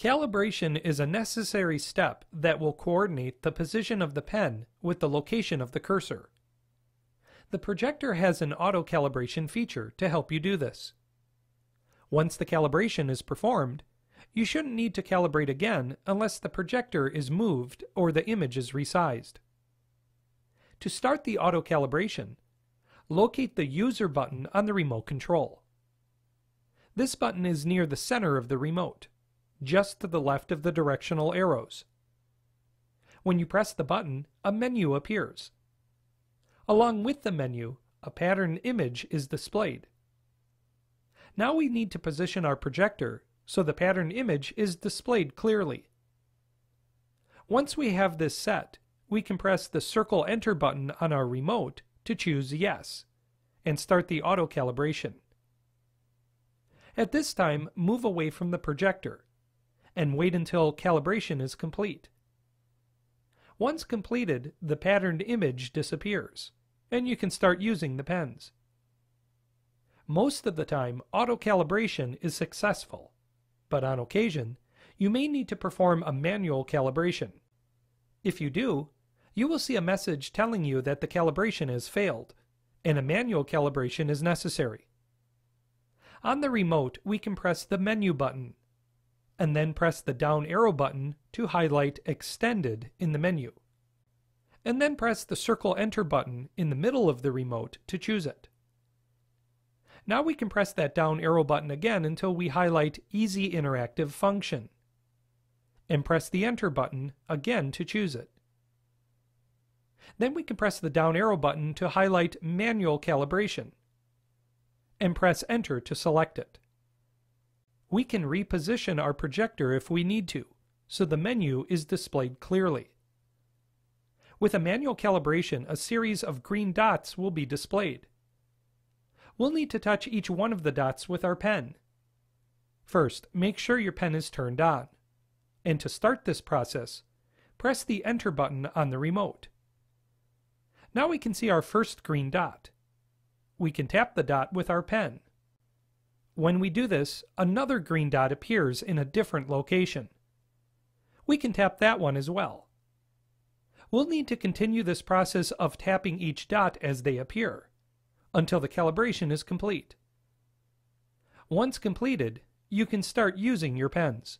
Calibration is a necessary step that will coordinate the position of the pen with the location of the cursor. The projector has an auto-calibration feature to help you do this. Once the calibration is performed, you shouldn't need to calibrate again unless the projector is moved or the image is resized. To start the auto-calibration, locate the User button on the remote control. This button is near the center of the remote just to the left of the directional arrows. When you press the button, a menu appears. Along with the menu, a pattern image is displayed. Now we need to position our projector so the pattern image is displayed clearly. Once we have this set, we can press the circle enter button on our remote to choose yes and start the auto calibration. At this time, move away from the projector and wait until calibration is complete. Once completed, the patterned image disappears, and you can start using the pens. Most of the time, auto-calibration is successful, but on occasion, you may need to perform a manual calibration. If you do, you will see a message telling you that the calibration has failed, and a manual calibration is necessary. On the remote, we can press the menu button and then press the down arrow button to highlight Extended in the menu. And then press the circle enter button in the middle of the remote to choose it. Now we can press that down arrow button again until we highlight Easy Interactive Function. And press the enter button again to choose it. Then we can press the down arrow button to highlight Manual Calibration. And press enter to select it we can reposition our projector if we need to, so the menu is displayed clearly. With a manual calibration, a series of green dots will be displayed. We'll need to touch each one of the dots with our pen. First, make sure your pen is turned on. And to start this process, press the Enter button on the remote. Now we can see our first green dot. We can tap the dot with our pen. When we do this, another green dot appears in a different location. We can tap that one as well. We'll need to continue this process of tapping each dot as they appear, until the calibration is complete. Once completed, you can start using your pens.